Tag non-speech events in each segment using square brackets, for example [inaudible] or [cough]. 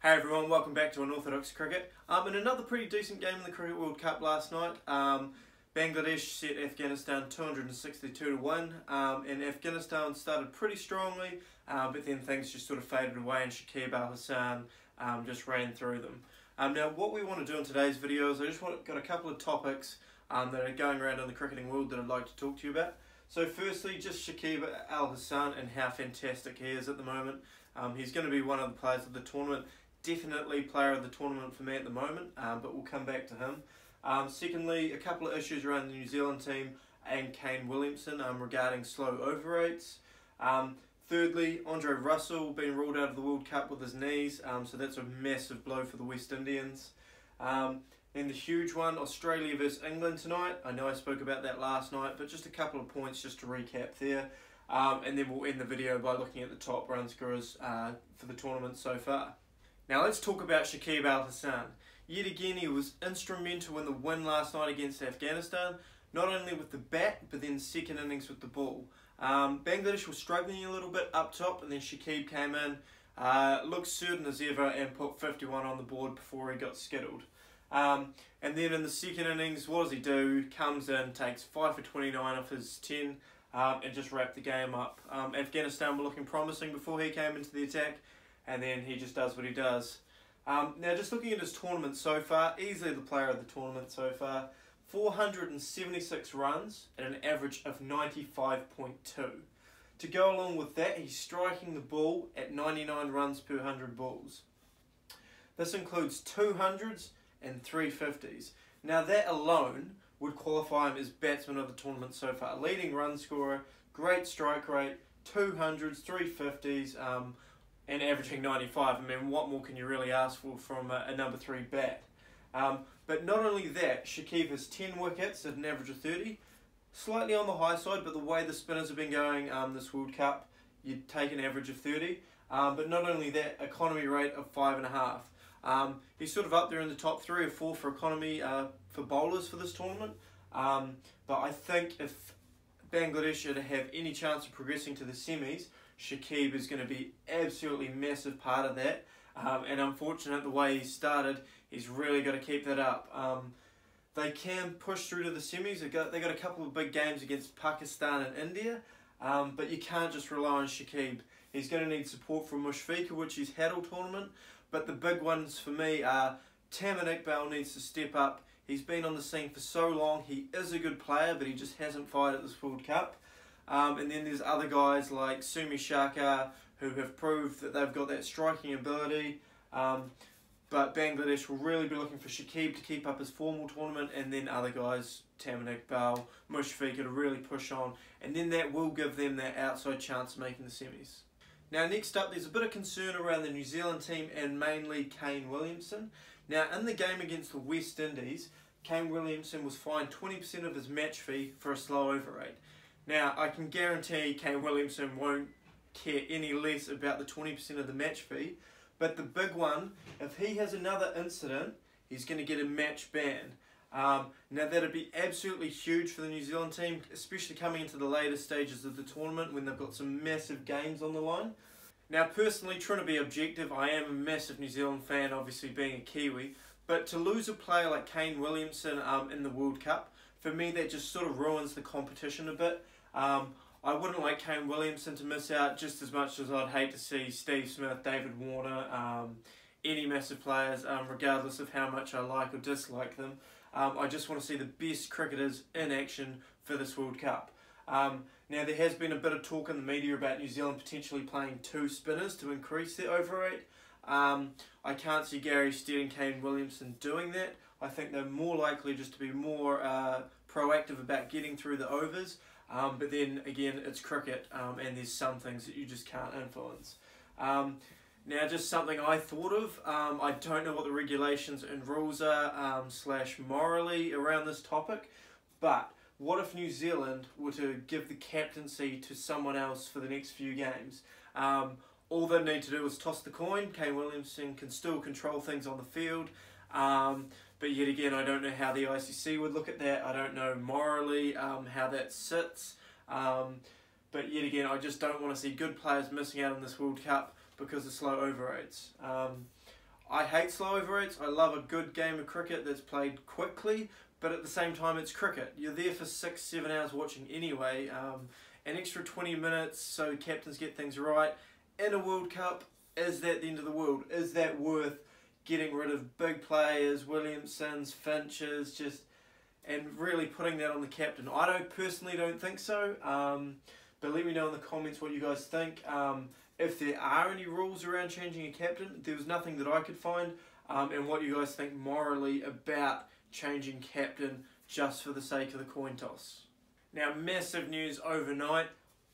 Hey everyone, welcome back to Unorthodox Cricket. Um, in another pretty decent game in the Cricket World Cup last night, um, Bangladesh set Afghanistan 262 to 1, um, and Afghanistan started pretty strongly, uh, but then things just sort of faded away and Shakib Al Hasan um, just ran through them. Um, now, what we want to do in today's video is I just want got a couple of topics um, that are going around in the cricketing world that I'd like to talk to you about. So, firstly, just Shakib Al Hasan and how fantastic he is at the moment. Um, he's going to be one of the players of the tournament definitely player of the tournament for me at the moment, um, but we'll come back to him. Um, secondly, a couple of issues around the New Zealand team and Kane Williamson um, regarding slow over rates. Um, thirdly, Andre Russell being ruled out of the World Cup with his knees, um, so that's a massive blow for the West Indians. Um, and the huge one, Australia versus England tonight. I know I spoke about that last night, but just a couple of points just to recap there. Um, and then we'll end the video by looking at the top run scorers uh, for the tournament so far. Now let's talk about Shakib Al Hasan. Yet again, he was instrumental in the win last night against Afghanistan, not only with the bat, but then second innings with the ball. Um, Bangladesh was struggling a little bit up top, and then Shakib came in, uh, looked certain as ever, and put 51 on the board before he got skittled. Um, and then in the second innings, what does he do? Comes in, takes 5 for 29 off his 10, um, and just wrapped the game up. Um, Afghanistan were looking promising before he came into the attack and then he just does what he does. Um, now, just looking at his tournament so far, easily the player of the tournament so far. 476 runs at an average of 95.2. To go along with that, he's striking the ball at 99 runs per 100 balls. This includes 200s and 350s. Now, that alone would qualify him as batsman of the tournament so far. Leading run scorer, great strike rate, 200s, 350s. Um, and averaging 95. I mean, what more can you really ask for from a, a number three bat? Um, but not only that, Shakib has 10 wickets at an average of 30, slightly on the high side, but the way the spinners have been going um, this World Cup, you'd take an average of 30. Um, but not only that, economy rate of 5.5. Um, he's sort of up there in the top three or four for economy uh, for bowlers for this tournament. Um, but I think if Bangladesh are to have any chance of progressing to the semis, Shakib is going to be absolutely massive part of that. Um, and unfortunate the way he started, he's really got to keep that up. Um, they can push through to the semis. They got they got a couple of big games against Pakistan and India, um, but you can't just rely on Shakib. He's going to need support from Mushfiqur, which he's had all tournament. But the big ones for me are Tamim Iqbal needs to step up. He's been on the scene for so long. He is a good player, but he just hasn't fired at this World Cup. Um, and then there's other guys like Soumya Sarkar who have proved that they've got that striking ability. Um, but Bangladesh will really be looking for Shakib to keep up his formal tournament, and then other guys, Tamim Iqbal, Mushfiqur, to really push on, and then that will give them that outside chance of making the semis. Now, next up, there's a bit of concern around the New Zealand team and mainly Kane Williamson. Now, in the game against the West Indies, Kane Williamson was fined 20% of his match fee for a slow over rate. Now, I can guarantee Kane Williamson won't care any less about the 20% of the match fee, but the big one, if he has another incident, he's going to get a match ban. Um, now, that'd be absolutely huge for the New Zealand team, especially coming into the later stages of the tournament when they've got some massive games on the line. Now, personally, trying to be objective, I am a massive New Zealand fan, obviously being a Kiwi, but to lose a player like Kane Williamson um, in the World Cup, for me, that just sort of ruins the competition a bit. Um, I wouldn't like Kane Williamson to miss out just as much as I'd hate to see Steve Smith, David Warner, um, any massive players, um, regardless of how much I like or dislike them. Um, I just want to see the best cricketers in action for this World Cup. Um, now, there has been a bit of talk in the media about New Zealand potentially playing two spinners to increase their over rate. Um, I can't see Gary Stead and Kane Williamson doing that. I think they're more likely just to be more uh, proactive about getting through the overs. Um, but then again, it's cricket, um, and there's some things that you just can't influence. Um, now, just something I thought of. Um, I don't know what the regulations and rules are um, slash morally around this topic, but what if New Zealand were to give the captaincy to someone else for the next few games? Um, all they need to do is toss the coin. Kane Williamson can still control things on the field. Um, but yet again, I don't know how the ICC would look at that. I don't know morally um, how that sits. Um, but yet again, I just don't want to see good players missing out on this World Cup because of slow over rates. Um, I hate slow over rates. I love a good game of cricket that's played quickly, but at the same time, it's cricket. You're there for six, seven hours watching anyway. Um, an extra 20 minutes so captains get things right. In a World Cup, is that the end of the world? Is that worth getting rid of big players, Williamsons, Finches, just and really putting that on the captain? I don't personally don't think so. Um, but let me know in the comments what you guys think. Um, if there are any rules around changing a captain, there was nothing that I could find. Um, and what you guys think morally about changing captain just for the sake of the coin toss. Now, massive news overnight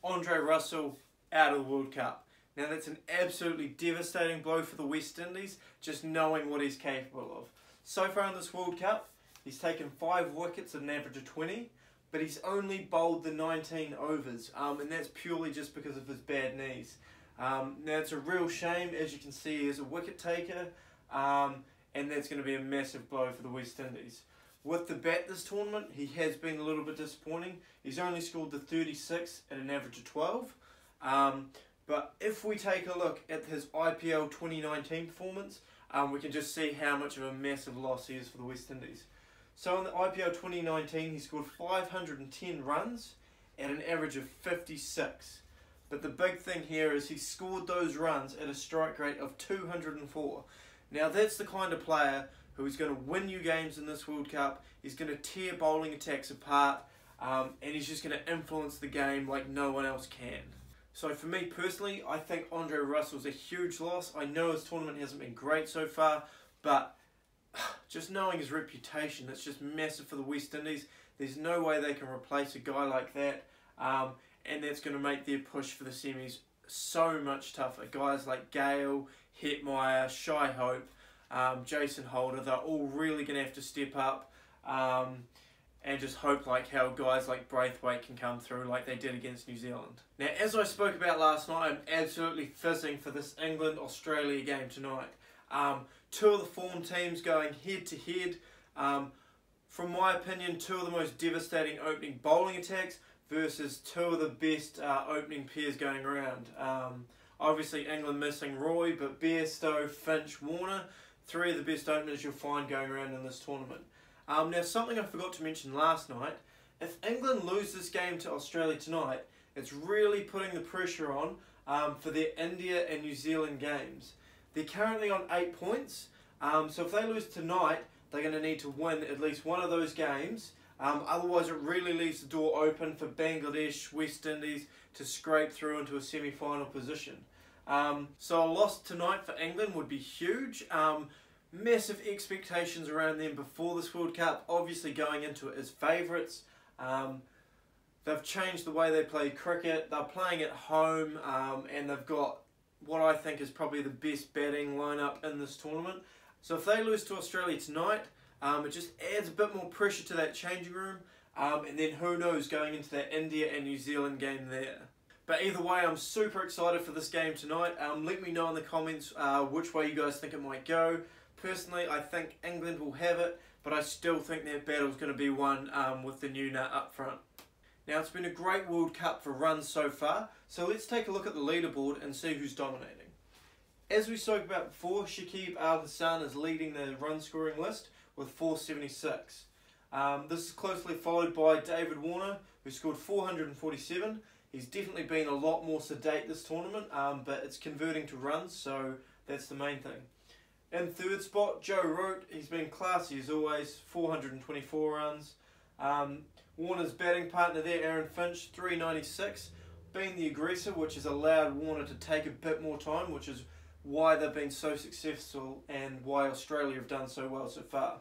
Andre Russell out of the World Cup. Now, that's an absolutely devastating blow for the West Indies, just knowing what he's capable of. So far in this World Cup, he's taken five wickets at an average of 20, but he's only bowled the 19 overs, um, and that's purely just because of his bad knees. Um, now, it's a real shame, as you can see, he is a wicket taker, um, and that's going to be a massive blow for the West Indies. With the bat this tournament, he has been a little bit disappointing. He's only scored the 36 at an average of 12. Um, but if we take a look at his IPL 2019 performance, um, we can just see how much of a massive loss he is for the West Indies. So in the IPL 2019, he scored 510 runs at an average of 56. But the big thing here is he scored those runs at a strike rate of 204. Now that's the kind of player who is going to win you games in this World Cup. He's going to tear bowling attacks apart, um, and he's just going to influence the game like no one else can. So for me personally, I think Andre Russell's a huge loss. I know his tournament hasn't been great so far, but [sighs] just knowing his reputation, it's just massive for the West Indies. There's no way they can replace a guy like that, um, and that's going to make their push for the semis so much tougher. Guys like Gayle, Hetmyer, Shai Hope, um, Jason Holder, they're all really going to have to step up. Um, and just hope like how guys like Braithwaite can come through like they did against New Zealand. Now, as I spoke about last night, I'm absolutely fizzing for this England-Australia game tonight. Um, two of the form teams going head to head. Um, from my opinion, two of the most devastating opening bowling attacks versus two of the best uh, opening pairs going around. Um, obviously, England missing Roy, but Bairstow, Finch, Warner, three of the best openers you'll find going around in this tournament. Um, now, something I forgot to mention last night, if England lose this game to Australia tonight, it's really putting the pressure on um, for their India and New Zealand games. They're currently on eight points, um, so if they lose tonight, they're going to need to win at least one of those games. Um, otherwise, it really leaves the door open for Bangladesh, West Indies to scrape through into a semi final position. Um, so, a loss tonight for England would be huge. Massive expectations around them before this World Cup, obviously going into it as favourites. Um, they've changed the way they play cricket, they're playing at home, um, and they've got what I think is probably the best batting lineup in this tournament. So if they lose to Australia tonight, um, it just adds a bit more pressure to that changing room, um, and then who knows going into that India and New Zealand game there. But either way, I'm super excited for this game tonight. Um, let me know in the comments uh, which way you guys think it might go. Personally, I think England will have it, but I still think that battle's going to be won um, with the new nut up front. Now, it's been a great World Cup for runs so far, so let's take a look at the leaderboard and see who's dominating. As we spoke about before, Shakib Al Hasan is leading the run scoring list with 476. Um, this is closely followed by David Warner, who scored 447. He's definitely been a lot more sedate this tournament, um, but it's converting to runs, so that's the main thing. In third spot, Joe Root. He's been classy as always, 424 runs. Um, Warner's batting partner there, Aaron Finch, 396. Being the aggressor, which has allowed Warner to take a bit more time, which is why they've been so successful and why Australia have done so well so far.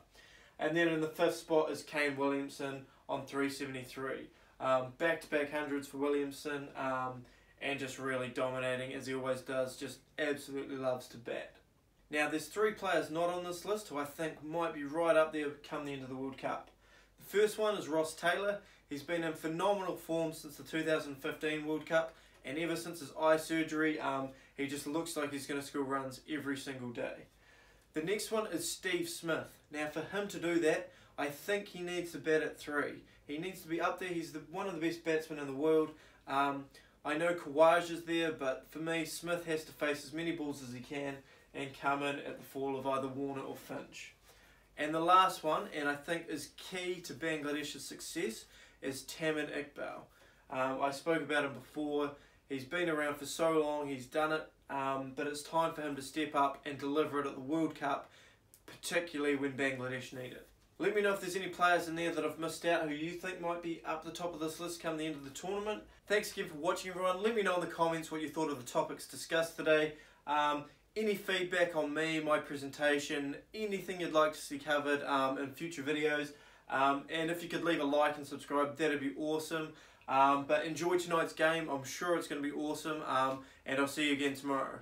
And then in the fifth spot is Kane Williamson on 373. Back to back hundreds for Williamson um, and just really dominating as he always does, just absolutely loves to bat. Now, there's three players not on this list who I think might be right up there come the end of the World Cup. The first one is Ross Taylor. He's been in phenomenal form since the 2015 World Cup, and ever since his eye surgery, um, he just looks like he's going to score runs every single day. The next one is Steve Smith. Now, for him to do that, I think he needs to bat at three. He needs to be up there. He's the, one of the best batsmen in the world. Um, I know Khawaja is there, but for me, Smith has to face as many balls as he can and come in at the fall of either Warner or Finch. And the last one, and I think is key to Bangladesh's success, is Tamim Iqbal. Um, I spoke about him before. He's been around for so long, he's done it, um, but it's time for him to step up and deliver it at the World Cup, particularly when Bangladesh need it. Let me know if there's any players in there that I've missed out who you think might be up the top of this list come the end of the tournament. Thanks again for watching everyone. Let me know in the comments what you thought of the topics discussed today. Um, any feedback on me, my presentation, anything you'd like to see covered um, in future videos. Um, and if you could leave a like and subscribe, that'd be awesome. Um, but enjoy tonight's game. I'm sure it's going to be awesome. Um, and I'll see you again tomorrow.